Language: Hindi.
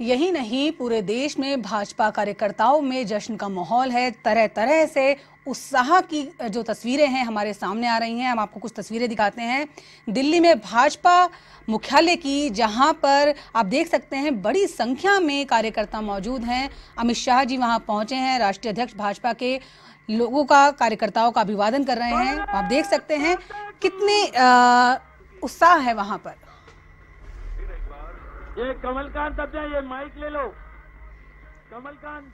यही नहीं, पूरे देश में भाजपा कार्यकर्ताओं में जश्न का माहौल है। तरह तरह से उत्साह की जो तस्वीरें हैं हमारे सामने आ रही हैं। हम आपको कुछ तस्वीरें दिखाते हैं। दिल्ली में भाजपा मुख्यालय की, जहाँ पर आप देख सकते हैं बड़ी संख्या में कार्यकर्ता मौजूद हैं। अमित शाह जी वहाँ पहुँचे हैं, राष्ट्रीय अध्यक्ष भाजपा के लोगों का, कार्यकर्ताओं का अभिवादन कर रहे हैं। आप देख सकते हैं कितने उत्साह है वहाँ पर। ये कमलकांत अब ये माइक ले लो। कमलकांत।